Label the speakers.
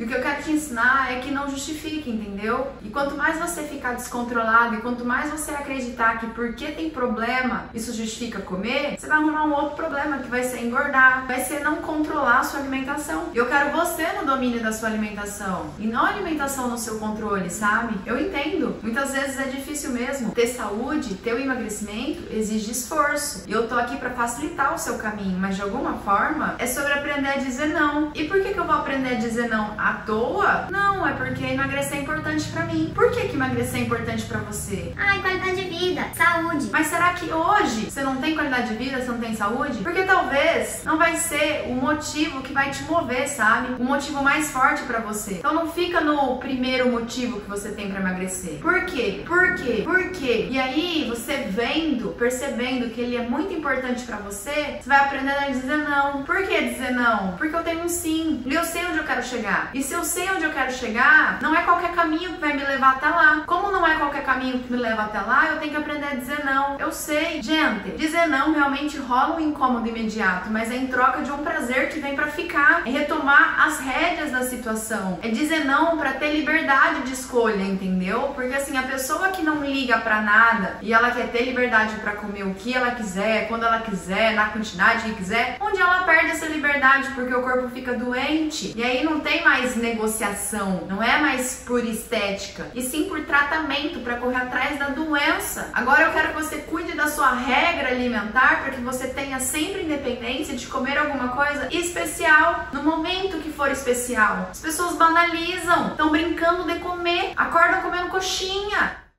Speaker 1: E o que eu quero te ensinar é que não justifique, entendeu? E quanto mais você ficar descontrolado e quanto mais você acreditar que porque tem problema isso justifica comer, você vai arrumar um outro problema que vai ser engordar, vai ser não controlar a sua alimentação. E eu quero você no domínio da sua alimentação e não a alimentação no seu controle, sabe? Eu entendo. Muitas vezes é difícil mesmo. Ter saúde, ter o emagrecimento exige esforço. E eu tô aqui para facilitar o seu caminho, mas de alguma forma é sobre aprender a dizer não. E por que, que eu vou aprender a dizer não? À toa? Não, é porque emagrecer é importante para mim. Por que, que emagrecer é importante para você?
Speaker 2: Ai, qualidade de vida, saúde.
Speaker 1: Mas será que hoje você não tem qualidade de vida, você não tem saúde? Porque talvez não vai ser o motivo que vai te mover, sabe? O motivo mais forte para você. Então não fica no primeiro motivo que você tem para emagrecer. Por quê? Por quê? Por quê? E aí, você vendo, percebendo que ele é muito importante para você, você vai aprendendo a dizer não. Por que dizer não? Porque eu tenho um sim. E eu sei onde eu quero chegar. E se eu sei onde eu quero chegar, não é qualquer caminho que vai me levar até lá. Como não é qualquer caminho que me leva até lá, eu tenho que aprender a dizer não. Eu sei. Gente, dizer não realmente rola um incômodo imediato, mas é em troca de um prazer que vem para ficar. É retomar as rédeas da situação. É dizer não para ter liberdade de escolha, entendeu? Porque assim, a pessoa que não liga para nada e ela quer ter liberdade para comer o que ela quiser, quando ela quiser, na quantidade que quiser, onde ela perde essa liberdade porque o corpo fica doente. E aí não tem mais mais negociação, não é mais por estética, e sim por tratamento para correr atrás da doença. Agora eu quero que você cuide da sua regra alimentar para que você tenha sempre independência de comer alguma coisa especial no momento que for especial. As pessoas banalizam, estão brincando de comer, acordam comendo coxinha.